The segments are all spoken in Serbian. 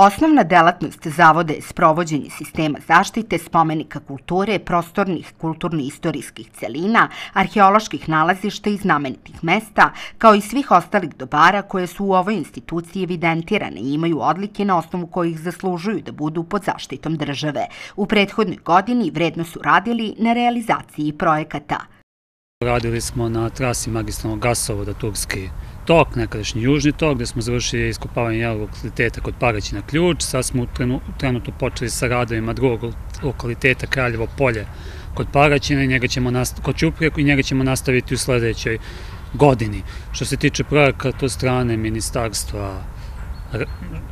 Osnovna delatnost Zavoda je sprovođenje sistema zaštite spomenika kulture, prostornih kulturno-istorijskih celina, arheoloških nalazišta i znamenitih mesta, kao i svih ostalih dobara koje su u ovoj instituciji evidentirane i imaju odlike na osnovu kojih zaslužuju da budu pod zaštitom države. U prethodnoj godini vredno su radili na realizaciji projekata. Radili smo na trasi magistralnog gasovoda Turski tok, nekadašnji južni tok, gde smo završili iskopavanje jednog lokaliteta kod Paraćina ključ, sad smo trenutno počeli sa radovima drugog lokaliteta Kraljevo polje kod Paraćina i njega ćemo kod Ćuprije i njega ćemo nastaviti u sledećoj godini. Što se tiče projekata od strane Ministarstva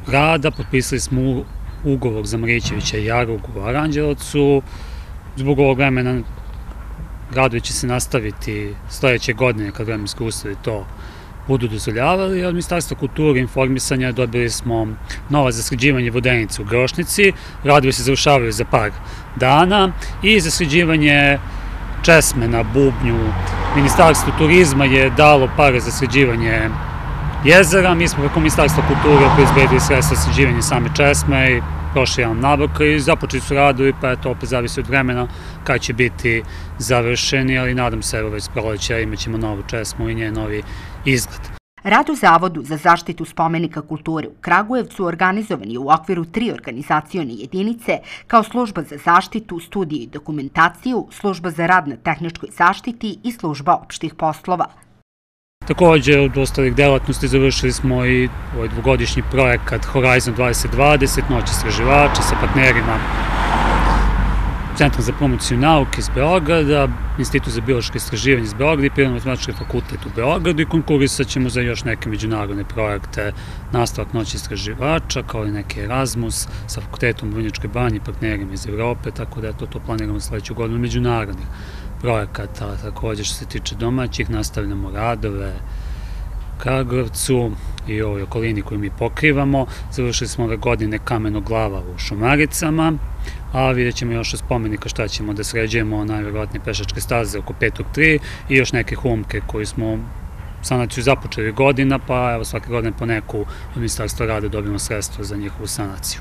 rada, potpisali smo ugovor za Marićevića i Jarugu u Aranđelovcu. Zbog ovog vremena radovi će se nastaviti sledeće godine kad vremenski uslovi to budu dozvoljavali. Od Ministarstva kulture i informisanja dobili smo nova zasređivanje vodenice u Grošnici. Radovi se završavaju za par dana i zasređivanje česme na bubnju. Ministarstvo turizma je dalo pare za sređivanje jezera. Mi smo preko Ministarstva kulture proizvedili sredstva sređivanje same česme i prošli jedan nabavka i započeli su radovi, pa eto, opet zavisi od vremena kada će biti završeni, ali nadam se, evo već proleća imat ćemo novu česmu i nje novi izgled. Rad u Zavodu za zaštitu spomenika kulture u Kragujevcu organizovan je u okviru tri organizacione jedinice kao služba za zaštitu, studije i dokumentaciju, služba za rad na tehničkoj zaštiti i služba opštih poslova. Takođe, od ostalih delatnosti završili smo i ovaj dvogodišnji projekat Horizon 2020, Noć istraživača sa partnerima Centar za promociju nauke iz Beograda, Institut za biološke istraživanje iz Beograda i Prirodno-matematički fakultet u Beogradu i konkurisat ćemo za još neke međunarodne projekte nastavak noći istraživača, kao i neki Erasmus sa fakultetom Bunjačke banje i partnerima iz Evrope, tako da to, to planiramo sledeću godinu međunarodnih projekata. Takođe što se tiče domaćih, nastavljamo radove, Kragujevcu i ovoj okolini koju mi pokrivamo. Završili smo ove godine kameno glava u Šumaricama, a vidjet ćemo još od spomenika šta ćemo da sređujemo, najverovatnije pešačke staze oko 5.3 i još neke humke koji smo sanaciju započeli godina, pa evo svake godine po neku od ministarstva rada dobijemo sredstva za njihovu sanaciju.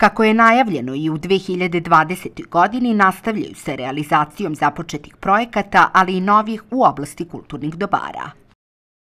Kako je najavljeno i u 2020. godini nastavljaju se realizacijom započetih projekata, ali i novih u oblasti kulturnih dobara.